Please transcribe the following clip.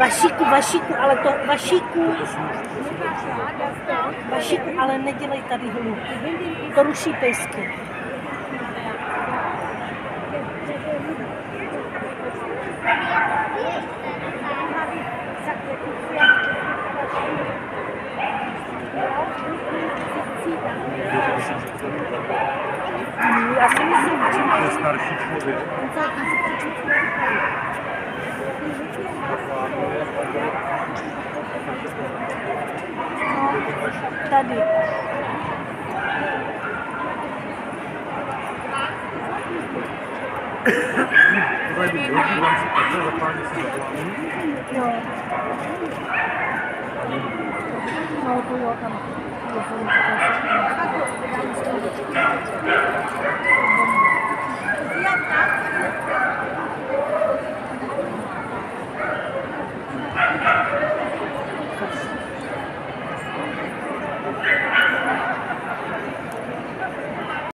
Vašíku, Vašíku, ale to, Vašíku, Vašíku, ale nedělej tady hluk. To ruší pejsky. Já si myslím, že To je starší člověk. Tady. To tady by bylo,